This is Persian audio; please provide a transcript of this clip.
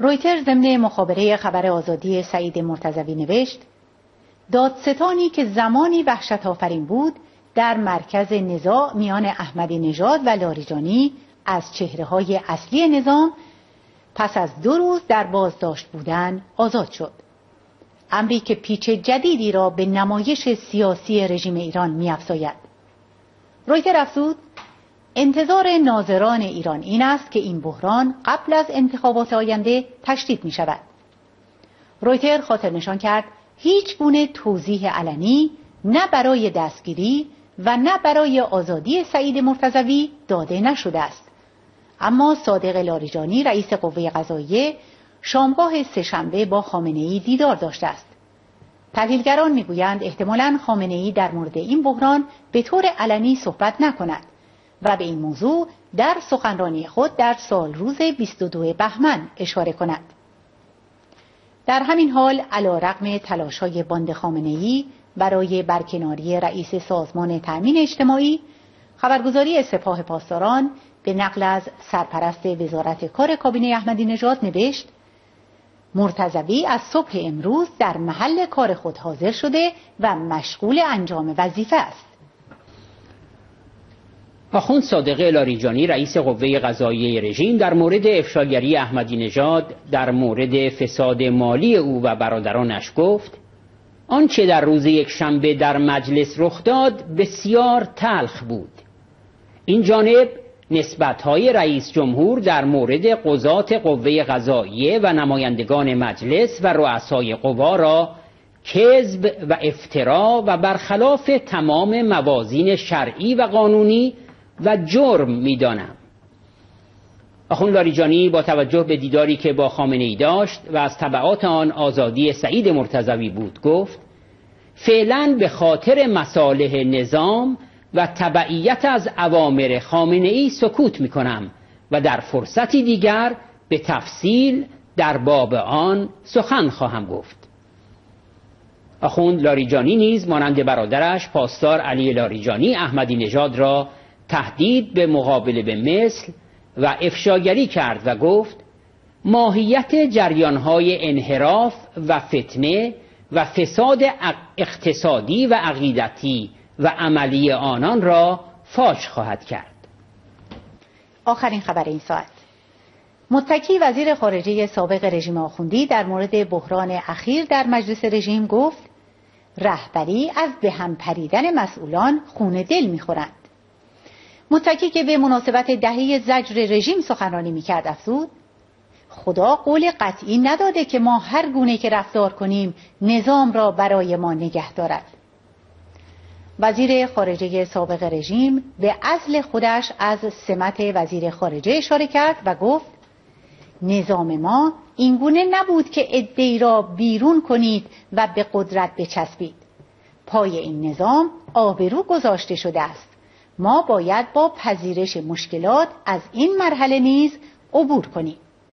رویتر ضمن مخابره خبر آزادی سعید مرتضوی نوشت دادستانی که زمانی وحشت آفرین بود در مرکز نزاع میان احمدی نژاد و لاریجانی از چهره های اصلی نظام پس از دو روز در بازداشت بودن آزاد شد. امری که پیچ جدیدی را به نمایش سیاسی رژیم ایران میافزاید. رویتر افزود انتظار ناظران ایران این است که این بحران قبل از انتخابات آینده تشدید می شود. رویتر خاطر نشان کرد هیچ گونه توضیح علنی نه برای دستگیری و نه برای آزادی سعید مرتضوی داده نشده است. اما صادق لاریجانی رئیس قوه قضاییه شامگاه سهشنبه با خامنه ای دیدار داشته است. تحلیلگران می‌گویند احتمالا خامنه ای در مورد این بحران به طور علنی صحبت نکند و به این موضوع در سخنرانی خود در سال روز 22 بهمن اشاره کند. در همین حال علا رقم تلاش های باند خامنه ای برای برکناری رئیس سازمان تأمین اجتماعی خبرگزاری سپاه پاسداران به نقل از سرپرست وزارت کار کابینه احمدی نژاد نوشت مرتضوی از صبح امروز در محل کار خود حاضر شده و مشغول انجام وظیفه است آخوند صادق لاریجانی رئیس قوه قضاییه رژیم در مورد افشاگری احمدی نژاد در مورد فساد مالی او و برادرانش گفت آنچه در روز یک شنبه در مجلس رخ داد بسیار تلخ بود. این جانب های رئیس جمهور در مورد قضات قوه قضاییه و نمایندگان مجلس و رؤسای قوا را کذب و افترا و برخلاف تمام موازین شرعی و قانونی و جرم می‌دانم. آخون لاریجانی با توجه به دیداری که با خامنه ای داشت و از طبعات آن آزادی سعید مرتضوی بود گفت فعلا به خاطر مصالح نظام و تبعیت از اوامر خامنه ای سکوت می کنم و در فرصتی دیگر به تفصیل در باب آن سخن خواهم گفت. آخوند لاریجانی نیز مانند برادرش پاسدار علی لاریجانی احمدی نژاد را تهدید به مقابله به مثل و افشاگری کرد و گفت ماهیت جریانهای انحراف و فتنه و فساد اقتصادی و عقیدتی و عملی آنان را فاش خواهد کرد. آخرین خبر این ساعت. متکی وزیر خارجه سابق رژیم آخوندی در مورد بحران اخیر در مجلس رژیم گفت رهبری از به هم پریدن مسئولان خون دل می‌خورند متکی که به مناسبت دهه زجر رژیم سخنرانی می‌کرد افزود خدا قول قطعی نداده که ما هر گونه که رفتار کنیم نظام را برای ما نگه دارد. وزیر خارجه سابق رژیم به ازل خودش از سمت وزیر خارجه اشاره کرد و گفت نظام ما اینگونه نبود که ادعی را بیرون کنید و به قدرت بچسبید. پای این نظام آبرو گذاشته شده است. ما باید با پذیرش مشکلات از این مرحله نیز عبور کنیم.